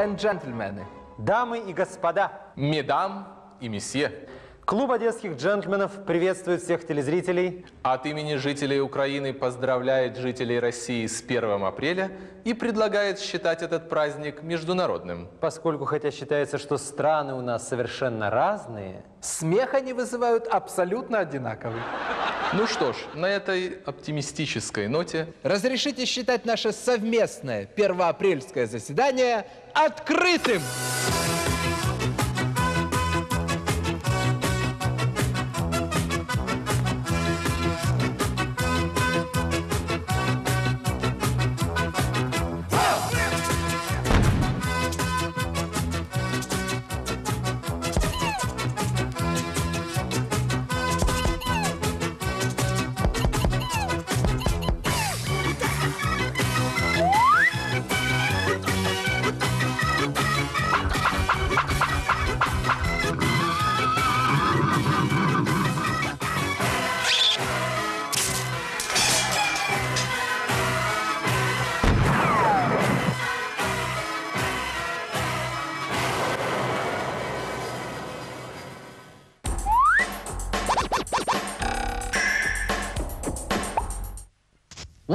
and gentlemen. Дамы и господа, Медам и месье, клуб одесских джентльменов приветствует всех телезрителей. от имени жителей Украины поздравляет жителей России с 1 апреля и предлагает считать этот праздник международным. Поскольку хотя считается, что страны у нас совершенно разные, Смех они вызывают абсолютно одинаковый. Ну что ж, на этой оптимистической ноте Разрешите считать наше совместное первоапрельское заседание открытым.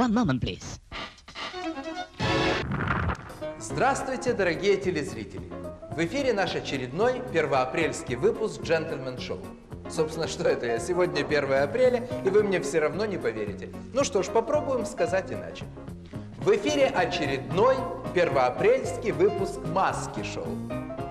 One moment, please. Здравствуйте, дорогие телезрители! В эфире наш очередной первоапрельский выпуск «Джентльмен Шоу». Собственно, что это я? Сегодня 1 апреля, и вы мне все равно не поверите. Ну что ж, попробуем сказать иначе. В эфире очередной первоапрельский выпуск «Маски Шоу».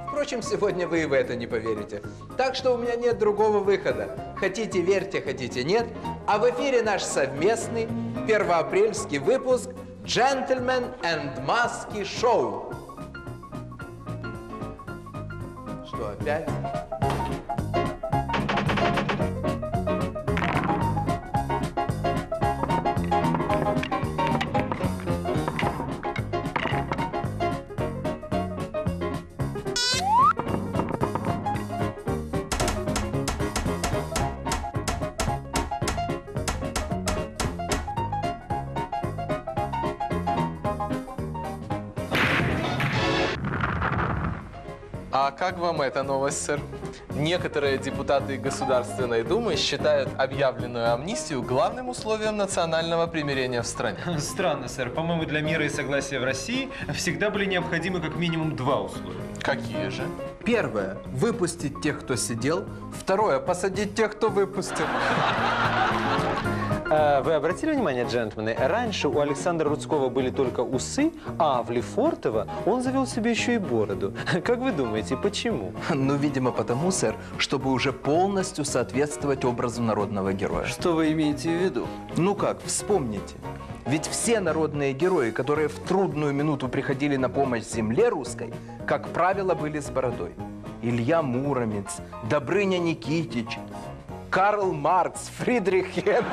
Впрочем, сегодня вы и в это не поверите. Так что у меня нет другого выхода. Хотите верьте, хотите нет. А в эфире наш совместный первоапрельский выпуск «Джентльмен and Маски Шоу». Что, опять? Как вам эта новость, сэр? Некоторые депутаты Государственной Думы считают объявленную амнистию главным условием национального примирения в стране. Странно, сэр. По-моему, для мира и согласия в России всегда были необходимы как минимум два условия. Какие же? Первое – выпустить тех, кто сидел. Второе – посадить тех, кто выпустил. э, вы обратили внимание, джентльмены, раньше у Александра Рудского были только усы, а в Лефортово он завел себе еще и бороду. Как вы думаете, почему? Ну, видимо, потому, сэр, чтобы уже полностью соответствовать образу народного героя. Что вы имеете в виду? Ну как, вспомните. Ведь все народные герои, которые в трудную минуту приходили на помощь земле русской, как правило, были с бородой. Илья Муромец, Добрыня Никитич, Карл Маркс, Фридрих Энгельс.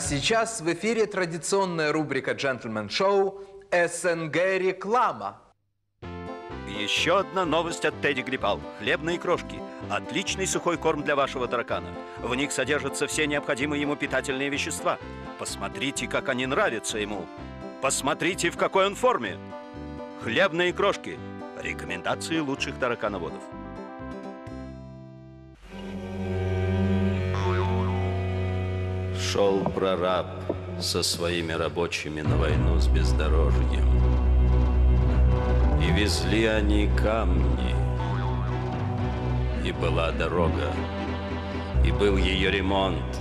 Сейчас в эфире традиционная рубрика «Джентльмен Шоу» СНГ реклама. Еще одна новость от Тедди Грипал. Хлебные крошки. Отличный сухой корм для вашего таракана. В них содержатся все необходимые ему питательные вещества. Посмотрите, как они нравятся ему. Посмотрите, в какой он форме. Хлебные крошки. Рекомендации лучших таракановодов. Шел прораб со своими рабочими на войну с бездорожьем. везли они камни. И была дорога, и был ее ремонт.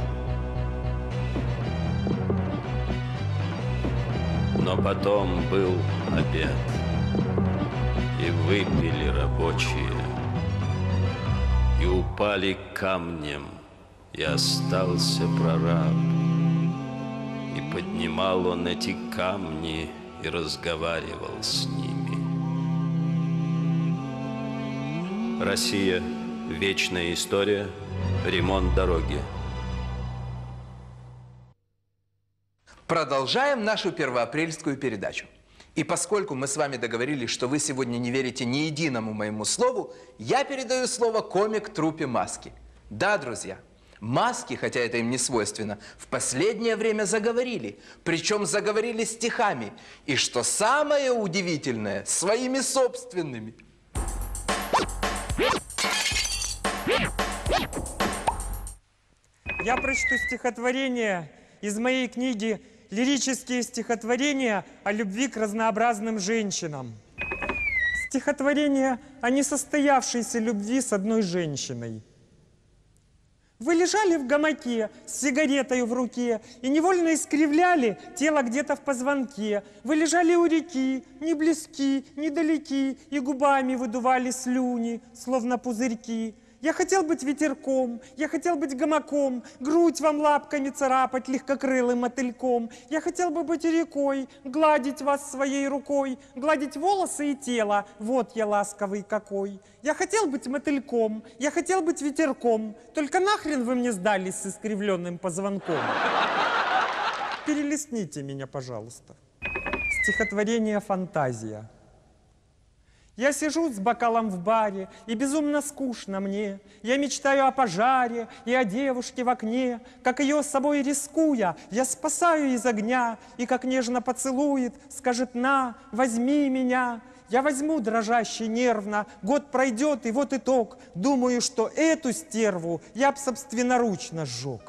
Но потом был обед, и выпили рабочие, и упали камнем, и остался прораб. И поднимал он эти камни и разговаривал с ними. Россия. Вечная история. Ремонт дороги. Продолжаем нашу первоапрельскую передачу. И поскольку мы с вами договорились, что вы сегодня не верите ни единому моему слову, я передаю слово комик трупе маски. Да, друзья, маски, хотя это им не свойственно, в последнее время заговорили. Причем заговорили стихами. И что самое удивительное, своими собственными. Я прочту стихотворение из моей книги «Лирические стихотворения о любви к разнообразным женщинам». Стихотворение о несостоявшейся любви с одной женщиной. Вы лежали в гамаке с сигаретой в руке и невольно искривляли тело где-то в позвонке. Вы лежали у реки, не близки, недалеки, и губами выдували слюни, словно пузырьки. Я хотел быть ветерком, я хотел быть гамаком, грудь вам лапками царапать легкокрылым мотыльком. Я хотел бы быть рекой, гладить вас своей рукой, гладить волосы и тело, вот я ласковый какой. Я хотел быть мотыльком, я хотел быть ветерком, только нахрен вы мне сдались с искривленным позвонком. Перелистните меня, пожалуйста. Стихотворение «Фантазия». Я сижу с бокалом в баре, и безумно скучно мне. Я мечтаю о пожаре и о девушке в окне, как ее с собой рискуя, я спасаю из огня, и как нежно поцелует, скажет «на, возьми меня». Я возьму дрожащий нервно, год пройдет, и вот итог. Думаю, что эту стерву я б собственноручно сжег.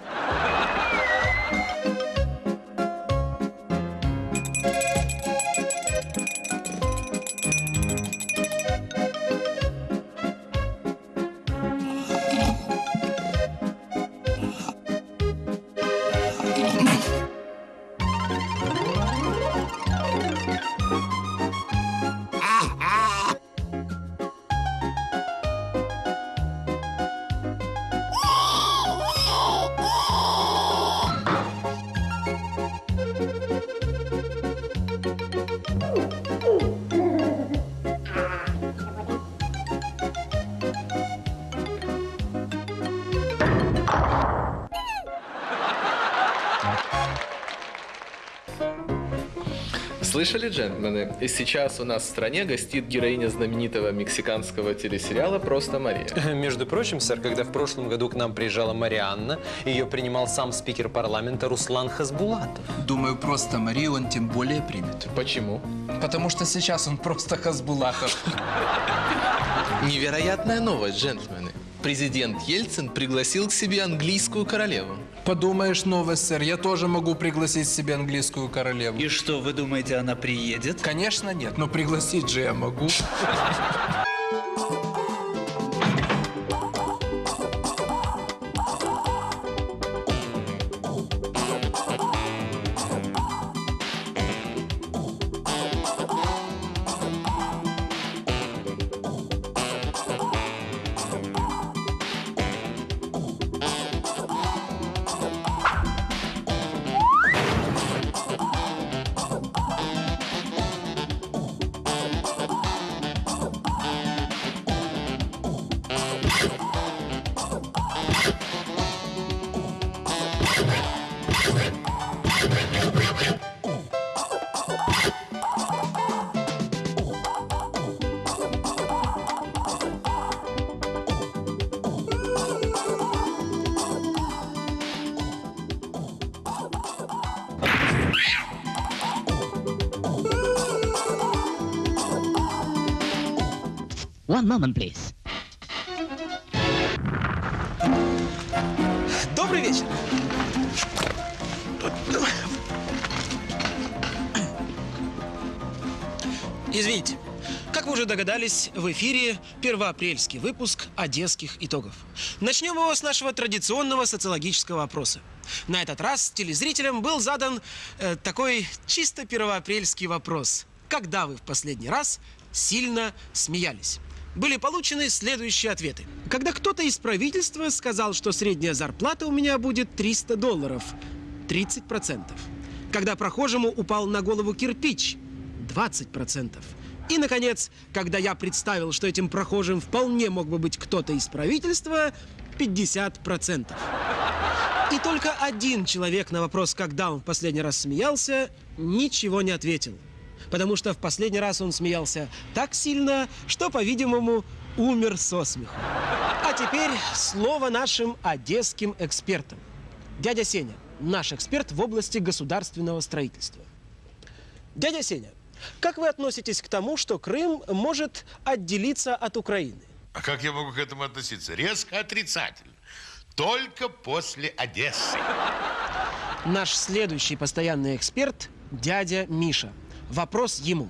Слышали, джентльмены? И сейчас у нас в стране гостит героиня знаменитого мексиканского телесериала «Просто Мария». Между прочим, сэр, когда в прошлом году к нам приезжала Марианна, ее принимал сам спикер парламента Руслан Хасбулатов. Думаю, просто Марию он тем более примет. Почему? Потому что сейчас он просто Хасбулатов. Невероятная новость, джентльмены. Президент Ельцин пригласил к себе английскую королеву. Подумаешь, новость, сэр, я тоже могу пригласить себе английскую королеву. И что, вы думаете, она приедет? Конечно нет, но пригласить же я могу. One moment, please. Добрый вечер. Извините, Как вы уже догадались, в эфире первоапрельский выпуск «Одесских итогов». Начнем его с нашего традиционного социологического опроса. На этот раз телезрителям был задан э, такой чисто первоапрельский вопрос. Когда вы в последний раз сильно смеялись? Были получены следующие ответы. Когда кто-то из правительства сказал, что средняя зарплата у меня будет 300 долларов, 30%. Когда прохожему упал на голову кирпич, 20%. И, наконец, когда я представил, что этим прохожим вполне мог бы быть кто-то из правительства, 50%. И только один человек на вопрос, когда он в последний раз смеялся, ничего не ответил. Потому что в последний раз он смеялся так сильно, что, по-видимому, умер со смеху. А теперь слово нашим одесским экспертам. Дядя Сеня, наш эксперт в области государственного строительства. Дядя Сеня, как вы относитесь к тому, что Крым может отделиться от Украины? А как я могу к этому относиться? Резко отрицательно. Только после Одессы. Наш следующий постоянный эксперт – дядя Миша. Вопрос ему.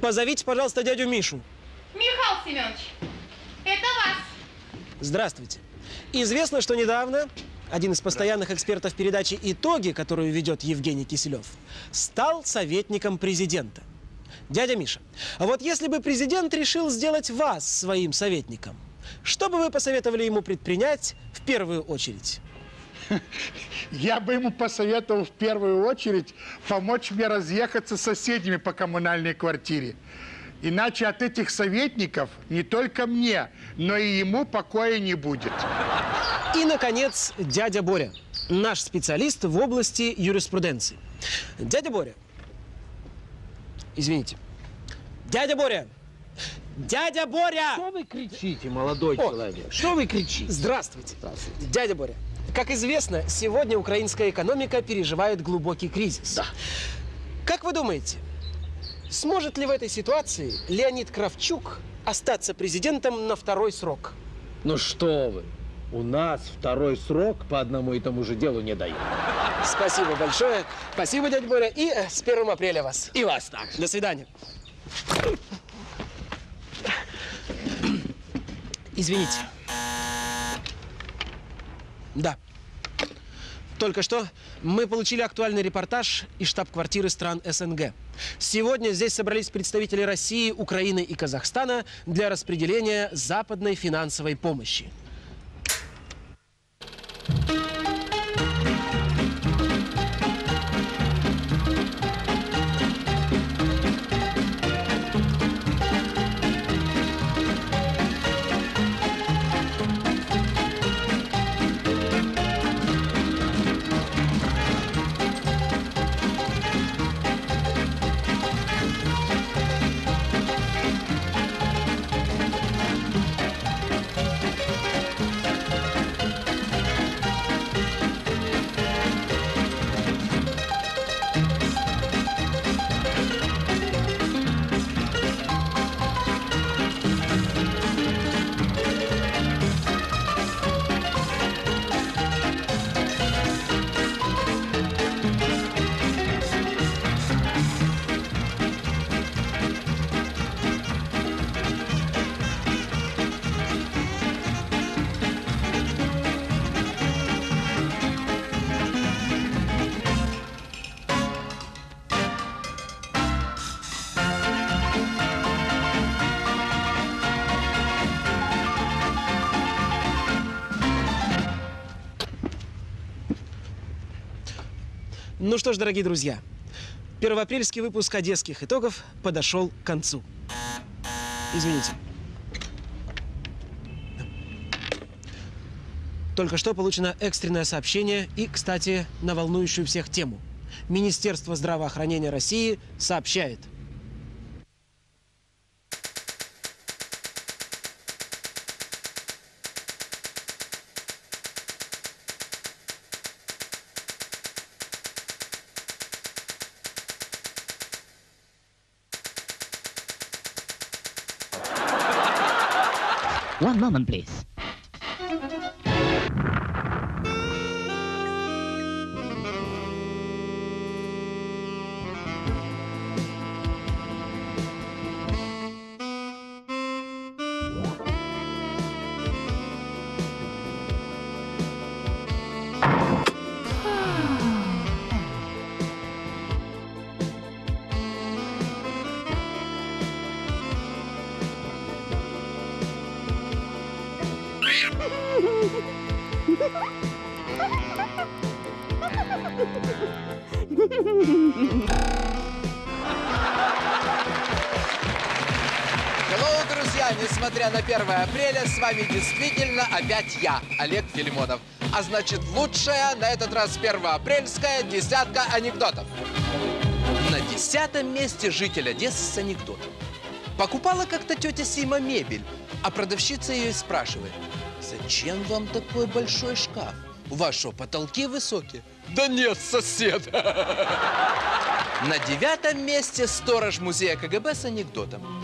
Позовите, пожалуйста, дядю Мишу. Михаил Семенович, это вас. Здравствуйте. Известно, что недавно один из постоянных экспертов передачи «Итоги», которую ведет Евгений Киселев, стал советником президента. Дядя Миша, а вот если бы президент решил сделать вас своим советником, что бы вы посоветовали ему предпринять в первую очередь? Я бы ему посоветовал в первую очередь помочь мне разъехаться с соседями по коммунальной квартире. Иначе от этих советников не только мне, но и ему покоя не будет. И, наконец, дядя Боря, наш специалист в области юриспруденции. Дядя Боря, извините, дядя Боря, дядя Боря! Что вы кричите, молодой О, человек? Что вы кричите? Здравствуйте. Здравствуйте. Дядя Боря, как известно, сегодня украинская экономика переживает глубокий кризис. Да. Как вы думаете, сможет ли в этой ситуации Леонид Кравчук остаться президентом на второй срок? Ну что вы? У нас второй срок по одному и тому же делу не дают. Спасибо большое. Спасибо, дядя Боря. И э, с 1 апреля вас. И вас так. До свидания. Извините. Да. Только что мы получили актуальный репортаж из штаб-квартиры стран СНГ. Сегодня здесь собрались представители России, Украины и Казахстана для распределения западной финансовой помощи. Ну что ж, дорогие друзья, первоапрельский выпуск одесских итогов подошел к концу. Извините. Только что получено экстренное сообщение и, кстати, на волнующую всех тему. Министерство здравоохранения России сообщает. One moment, please. Несмотря на 1 апреля, с вами действительно опять я, Олег Филимонов. А значит, лучшая на этот раз 1 апрельская десятка анекдотов. На десятом месте житель Одессы с анекдотом. Покупала как-то тетя Сима мебель, а продавщица ее спрашивает, зачем вам такой большой шкаф? У вас что, потолки высокие? Да нет, сосед. На девятом месте сторож музея КГБ с анекдотом.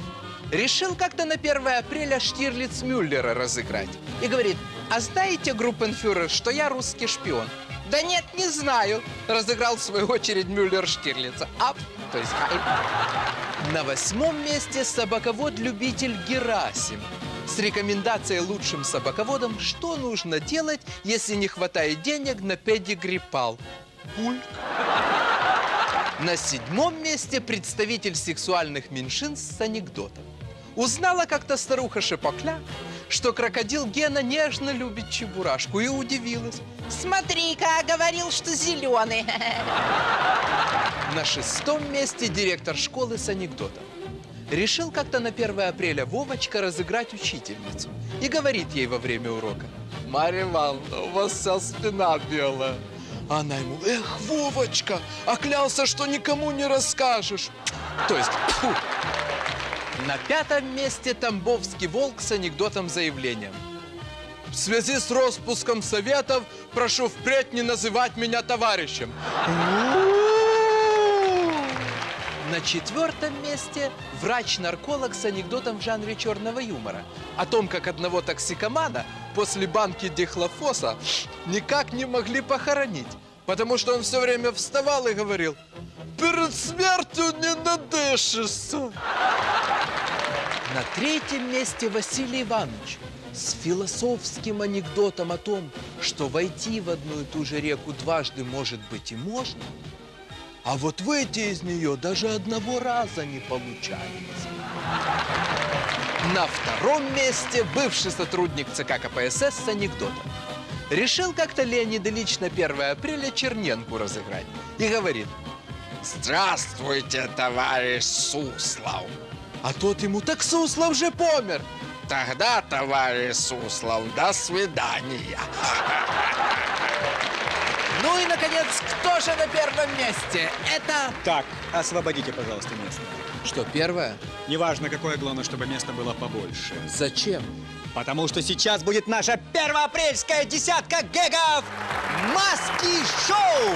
Решил как-то на 1 апреля Штирлиц Мюллера разыграть. И говорит, а знаете, группенфюрер, что я русский шпион? Да нет, не знаю. Разыграл в свою очередь Мюллер Штирлица. Ап, то есть хай. На восьмом месте собаковод-любитель Герасим. С рекомендацией лучшим собаководам, что нужно делать, если не хватает денег на педигриппал. Пульк. На седьмом месте представитель сексуальных меньшинств с анекдотом. Узнала как-то старуха Шепокля, что крокодил Гена нежно любит чебурашку и удивилась. Смотри-ка, говорил, что зеленый. На шестом месте директор школы с анекдотом. Решил как-то на 1 апреля Вовочка разыграть учительницу. И говорит ей во время урока. Марья Ивановна, у вас вся спина белая. Она ему, эх, Вовочка, а клялся, что никому не расскажешь. То есть, фу. На пятом месте Тамбовский волк с анекдотом заявлением. В связи с распуском советов прошу впредь не называть меня товарищем. На четвертом месте врач-нарколог с анекдотом в жанре черного юмора. О том, как одного токсикомана после банки дихлофоса никак не могли похоронить. Потому что он все время вставал и говорил, перед смертью не надышишься. На третьем месте Василий Иванович с философским анекдотом о том, что войти в одну и ту же реку дважды может быть и можно, а вот выйти из нее даже одного раза не получается. На втором месте бывший сотрудник ЦК КПСС с анекдотом. Решил как-то Леонид Ильич на 1 апреля Черненку разыграть. И говорит, «Здравствуйте, товарищ Суслов!» А тот ему, «Так Суслов же помер!» «Тогда, товарищ Суслов, до свидания!» Ну и, наконец, кто же на первом месте? Это... Так, освободите, пожалуйста, место. Что, первое? Неважно, какое, главное, чтобы место было побольше. Зачем? Потому что сейчас будет наша первоапрельская десятка гэгов Маски-шоу!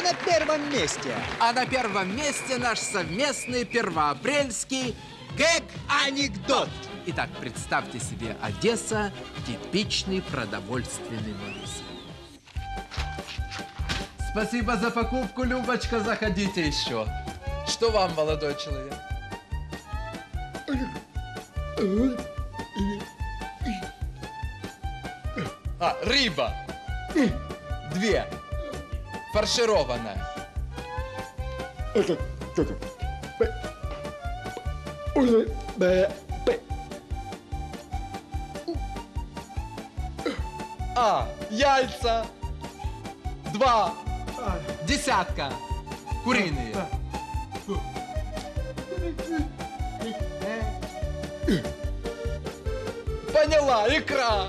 Же на первом месте? А на первом месте наш совместный первоапрельский гэг-анекдот. Итак, представьте себе Одесса, типичный продовольственный магазин. Спасибо за покупку, Любочка, заходите еще. Что вам, молодой человек? А, рыба. Две. Фаршированная. Это, это. А, яйца. Два. Десятка. Куриные. Поняла, икра.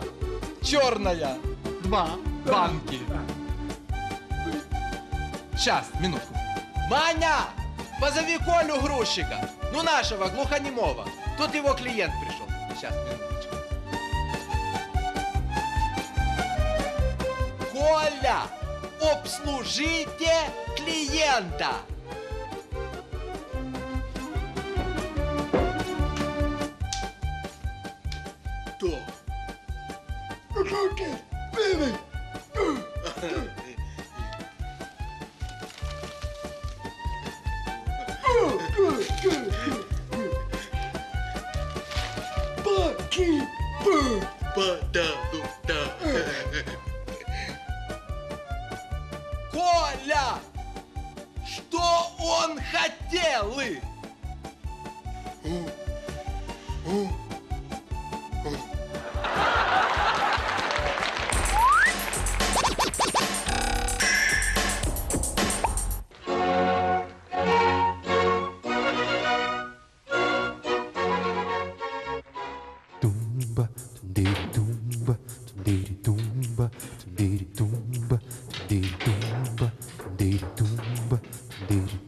Черная. Два. Банки. Сейчас, минутку. Маня, позови Колю грузчика. Ну, нашего, глухонемого. Тут его клиент пришел. Сейчас, минуточку. Коля, обслужите клиента. Entendi.